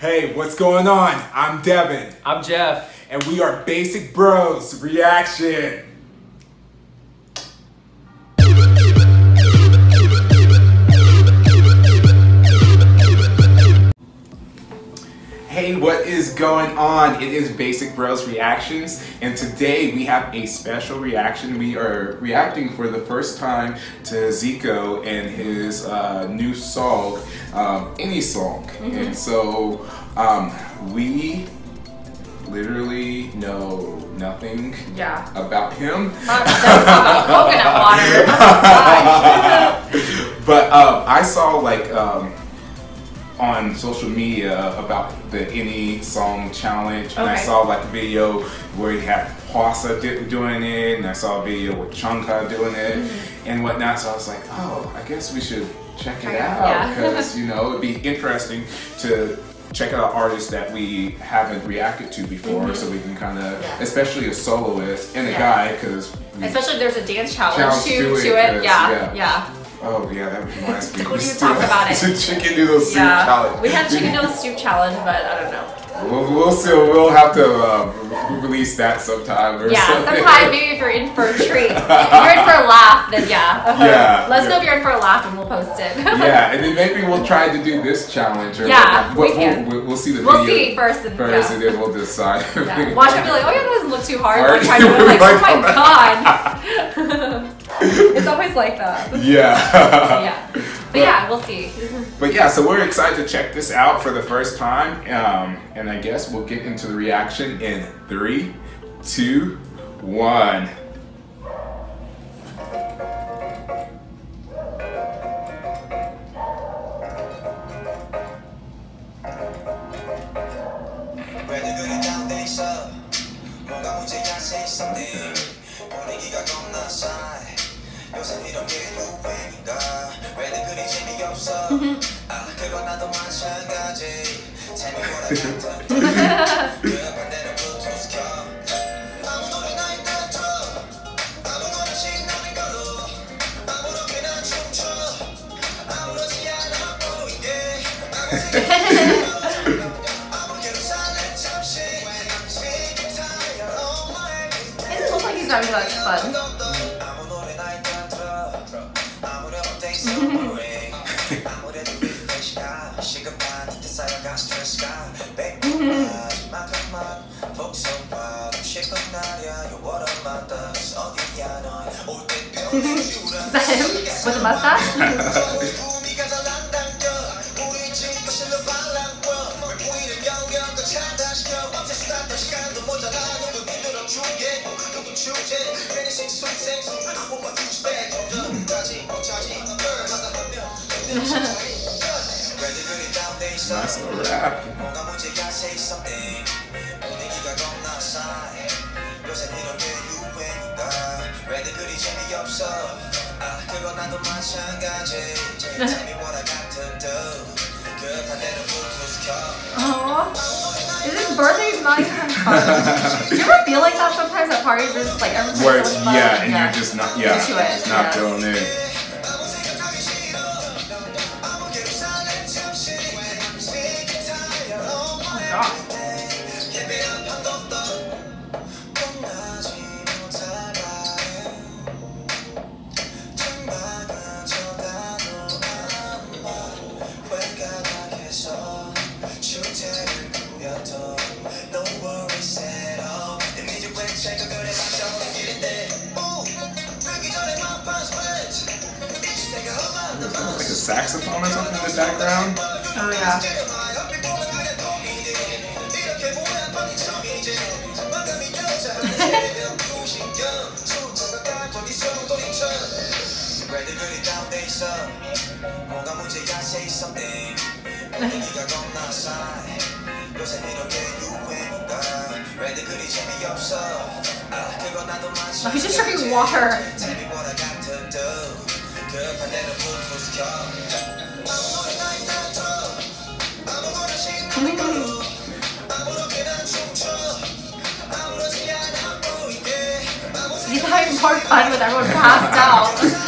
Hey, what's going on? I'm Devin, I'm Jeff. and we are Basic Bros Reaction. Hey, what is going on? It is Basic Bros Reactions, and today we have a special reaction. We are reacting for the first time to Zico and his uh, new song, um, Any Song. And so um, we literally know nothing Yeah. about him. Coconut water. Oh but um, I saw like um, on social media about the Any Song Challenge, and I saw like a video where you had Hwasa di- doing it, and I saw a video with Chungha doing it, and whatnot. So I was like, oh, I guess we should check it out out, yeah. because you know it'd be interesting to. Check out artists that we haven't reacted to before, so we can kind of, Mm-hmm. Yeah. especially a soloist and a Yeah. guy, because Especially if there's a dance challenge, Challenge to, to to it, it. 'cause, Yeah, yeah. Yeah. Oh yeah, that reminds me. Don't We still talk about it. The chicken noodle soup Yeah. challenge. We had chicken noodle soup challenge, but I don't know. We'll, we'll see. We'll have to uh, release that sometime or Yeah, something. sometime maybe if you're in for a treat. if you're in for a laugh, then yeah. Yeah, Let us know if you're in for a laugh and we'll post it. yeah, and then maybe we'll try to do this challenge. Or Yeah, whatnot. we We'll, can. We'll, we'll see the We'll video see first and- first, yeah. and then we'll decide. Yeah. Watch it be like, oh yeah, that doesn't look too hard. Hard. Or try to be like, oh my god. Always like that. yeah. Yeah. But yeah, we'll see. But yeah, so we're excited to check this out for the first time, um, and I guess we'll get into the reaction in three, two, one. It doesn't like he's having much fun. 마지막한만 복숭아 싶은 날이야 You what a mother 어디야 넌올때 병이 주라 Is that him with a mustache? 우미가 Aww. Is his birthday not even fun? Do you ever feel like that sometimes at parties? Where it's just like everyone's Where it's, much fun? yeah, and you're just not, yeah, Into it, not yeah. feeling it. 아무 saxophone or something in the background. Oh yeah. Oh, he's just drinking water. He's having hard fun with everyone passed out.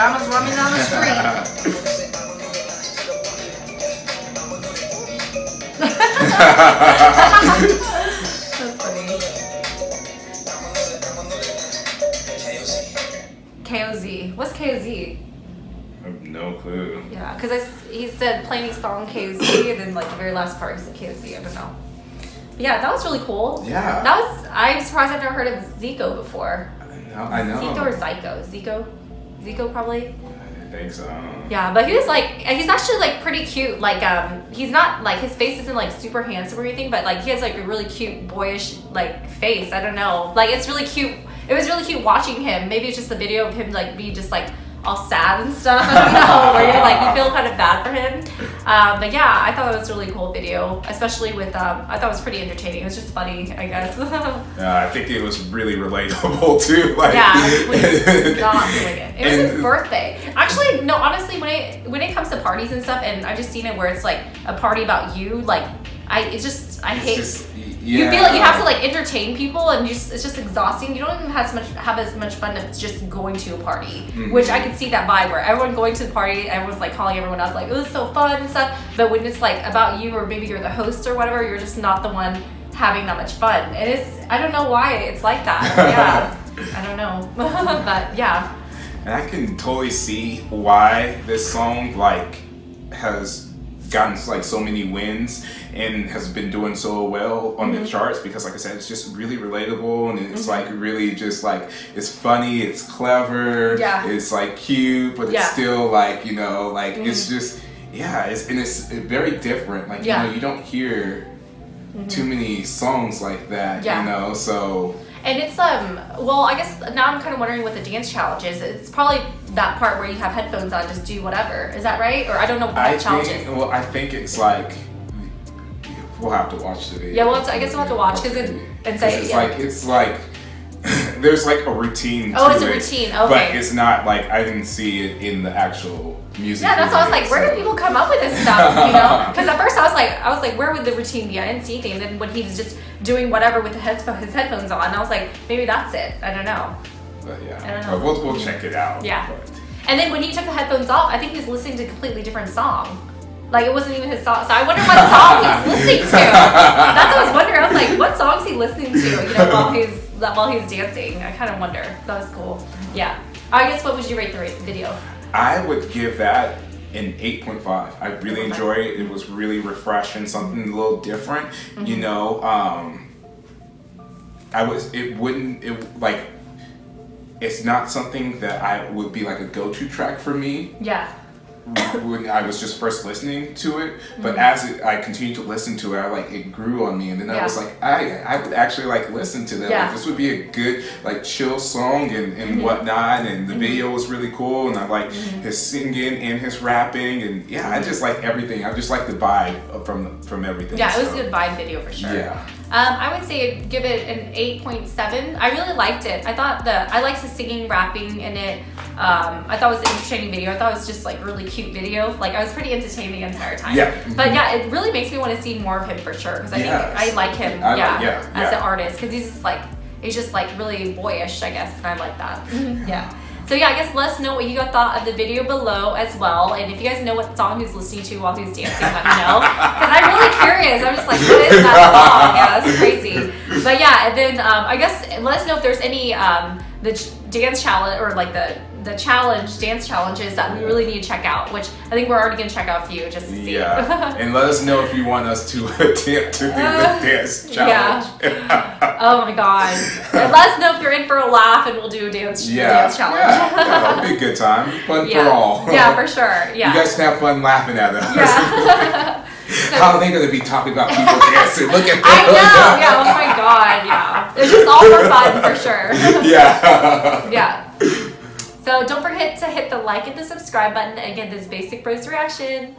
pajamas running down the street. That's funny. KOZ. What's KOZ? I have no clue. Yeah, because he said playing his song KOZ, and then like the very last part he said KOZ. I don't know. But yeah, that was really cool. Yeah. That was. I'm surprised I've never heard of Zico before. I know. I know. Zico or Zyko? Zico? Zico probably. I think so. Yeah, but he was like, he's actually like pretty cute. Like, um, he's not like his face isn't like super handsome or anything, but like he has like a really cute boyish like face. I don't know. Like it's really cute. It was really cute watching him. Maybe it's just the video of him like be just like all sad and stuff. Know. Where you're like you feel kind of bad for him. Um, but yeah, I thought it was a really cool video, especially with um, I thought it was pretty entertaining. It was just funny, I guess. Yeah, I think it was really relatable too. Like, Yeah, not doing it. It was And- his birthday. Actually, no. Honestly, when it when it comes to parties and stuff, and I've just seen it where it's like a party about you. Like, I it's just I hate. just- You feel like you have to like entertain people, and just, it's just exhausting. You don't even have as much have as much fun as just going to a party, Mhm. which I could see that vibe where everyone going to the party, everyone's like calling everyone up, like it was so fun and stuff. But when it's like about you, or maybe you're the host or whatever, you're just not the one having that much fun. And it's I don't know why it's like that. Yeah, I don't know, but yeah. And I can totally see why this song like has gotten like so many wins and has been doing so well on Mm-hmm. the charts because like I said it's just really relatable and it's like really just like it's funny, it's clever, Yeah. it's like cute, but Yeah. it's still like, you know, like it's Mhm. just yeah, it's and it's very different. Like Yeah. you know, you don't hear too many songs like that, Yeah. you know, so And it's um well I guess now I'm kind of wondering what the dance challenge is. It's probably that part where you have headphones on, just do whatever. Is that right? Or I don't know what I challenge think is. well I think it's like we'll have to watch the video. Yeah, well, it's- I guess we'll have to watch, 'cause it- and say- it's yeah. like it's like there's like a routine. Oh, it's a it, routine, But it's not like I didn't see it in the actual music. Yeah, that's why I was like, where so- do people come up with this stuff? You know? Because at first I was like, I was like, where would the routine be? I didn't see anything. And then when he was just doing whatever with the headphones, his headphones on, I was like, maybe that's it. I don't know. But yeah, I don't know. We'll we'll check it out. Yeah. but- And then when he took the headphones off, I think he's listening to a completely different song. Like it wasn't even his song. So I wonder what song he's listening to. That's what I was wondering. I was like, what song is he listening to? You know, while he's while he's dancing. I kind of wonder. That was cool. Yeah. I guess what would you rate the video? I would give that an 8.5. I really 8.5. enjoyed it. It was really refreshing, something a little different. You Mm-hmm. know, um, I was, it wouldn't, it like, it's not something that I would be like a go to track for me Yeah. When I was just first listening to it. But Mm-hmm. as it, I continued to listen to it, I like it grew on me, and then I was like, I I would actually like listen to that. Yeah. Like, this would be a good like chill song and, and Mhm. whatnot. And the Mhm. video was really cool, and I like Mhm. his singing and his rapping, and yeah, I just like everything. I just like the vibe from from everything. Yeah, it was a good vibe video for sure. Yeah. Um, I would say give it an 8.7. I really liked it. I thought the I liked the singing, rapping in it. Um, I thought it was an entertaining video. I thought it was just like really cute video. Like I was pretty entertained the entire time. Yeah. But yeah, it really makes me want to see more of him for sure because I Yes. think I like him. I like- yeah, yeah, as yeah. an artist because he's just like he's just like really boyish, I guess, and I like that. yeah. So yeah, I guess let us know what you guys thought of the video below as well, and if you guys know what song he's listening to while he's dancing, let me know. Because I'm really curious. I'm just like, what is that song? Yeah, that's crazy. But yeah, and then um, I guess let us know if there's any um, the dance challenge or like the the challenge dance challenges that we really need to check out. Which I think we're already gonna check out a few just to see. Yeah, and let us know if you want us to attempt to do the Uh, dance yeah. oh my god! And let us know if you're in for a laugh, and we'll do a dance yeah, dance challenge. yeah, yeah, it'll be a good time, fun yeah. for all. yeah, for sure. Yeah. You guys can have fun laughing at us. yeah. How are they going to be talking about people dancing? Look at them. I know. Yeah. Oh my god. Yeah. It's just all for fun for sure. yeah. yeah. So don't forget to hit the like and the subscribe button get this basic bros reaction.